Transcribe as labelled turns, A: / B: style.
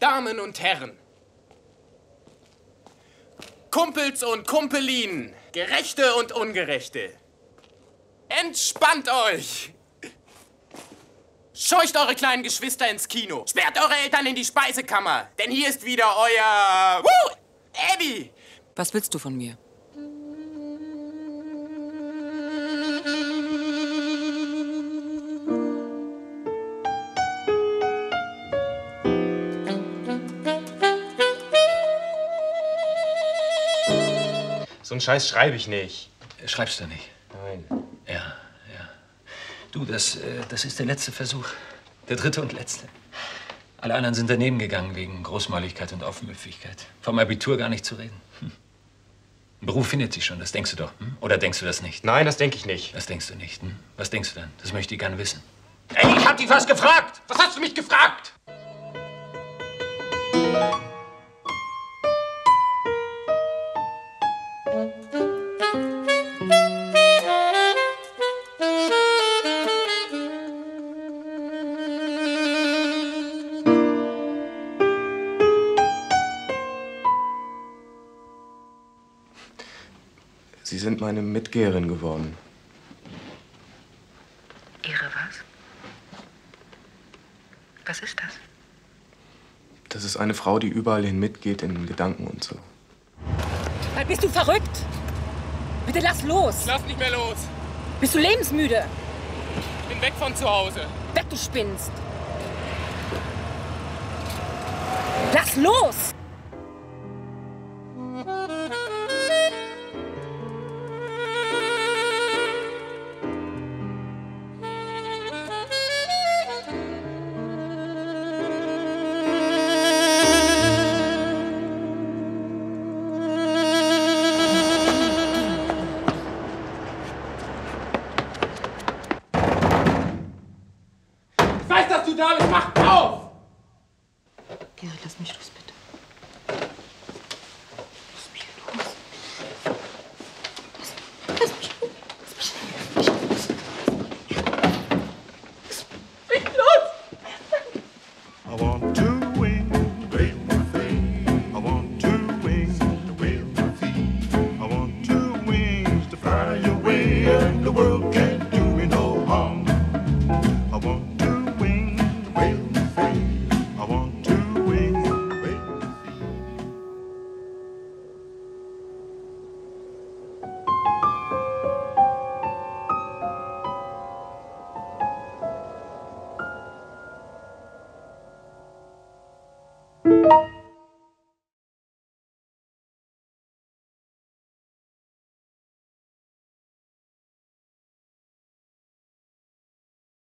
A: Damen und Herren, Kumpels und Kumpelinen, Gerechte und
B: Ungerechte,
A: entspannt euch! Scheucht eure kleinen Geschwister ins
B: Kino.
A: Sperrt eure Eltern in die Speisekammer. Denn hier ist wieder euer... Woo! Abby!
C: Was willst du von mir?
B: So einen Scheiß schreibe ich nicht.
D: Schreibst du nicht?
B: Nein.
D: Ja, ja. Du, das, äh, das ist der letzte Versuch. Der dritte und letzte. Alle anderen sind daneben gegangen wegen Großmäuligkeit und Aufmüpfigkeit. Vom Abitur gar nicht zu reden. Hm. Ein Beruf findet sich schon, das denkst du doch. Hm? Oder denkst du das nicht?
B: Nein, das denke ich nicht.
D: Das denkst du nicht. Hm? Was denkst du dann? Das möchte ich gerne wissen. Ey, ich hab dich was gefragt!
B: Was hast du mich gefragt?
E: Sie sind meine Mitgeherin geworden.
A: Ihre was? Was ist das?
E: Das ist eine Frau, die überall hin mitgeht in Gedanken und so.
F: Bist du verrückt? Bitte lass los.
G: Lass nicht mehr los.
F: Bist du lebensmüde?
G: Ich bin weg von zu Hause.
F: Weg, du spinnst. Lass los!
G: weiß, dass du
A: da bist. Mach auf! Gerrit, lass mich los, bitte. Lass mich los. Lass, mich los. lass mich los. Lass mich los. Lass mich los.
H: Aber